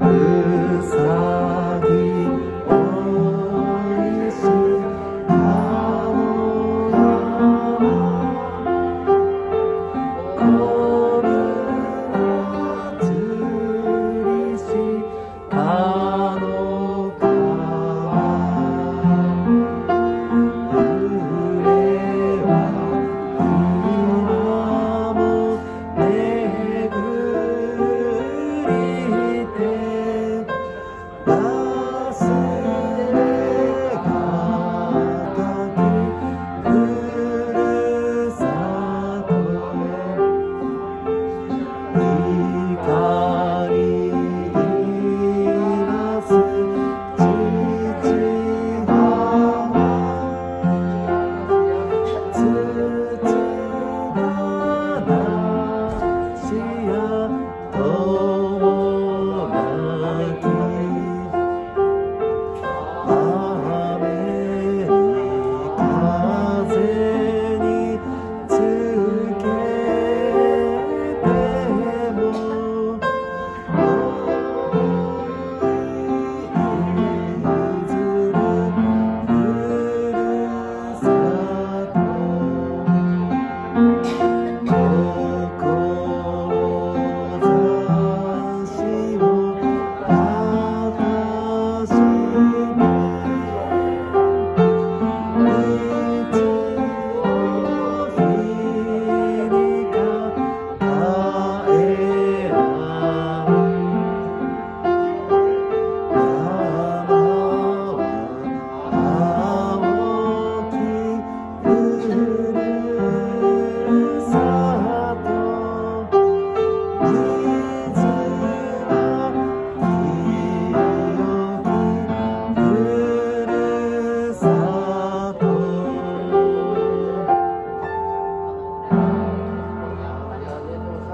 Mm.